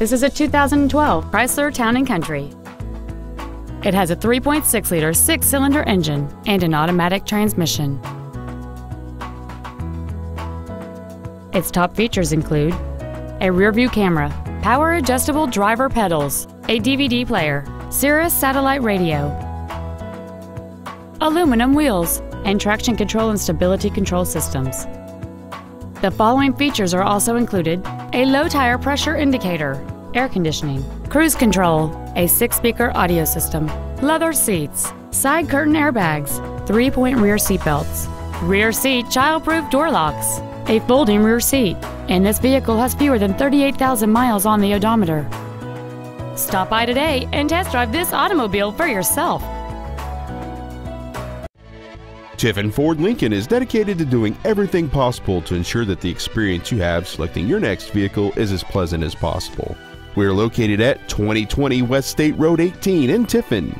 This is a 2012 Chrysler Town & Country. It has a 3.6-liter six-cylinder engine and an automatic transmission. Its top features include a rear-view camera, power adjustable driver pedals, a DVD player, Sirius satellite radio, aluminum wheels, and traction control and stability control systems. The following features are also included a low tire pressure indicator, air conditioning, cruise control, a six speaker audio system, leather seats, side curtain airbags, three point rear seat belts, rear seat child proof door locks, a folding rear seat, and this vehicle has fewer than 38,000 miles on the odometer. Stop by today and test drive this automobile for yourself. Tiffin Ford Lincoln is dedicated to doing everything possible to ensure that the experience you have selecting your next vehicle is as pleasant as possible. We are located at 2020 West State Road 18 in Tiffin.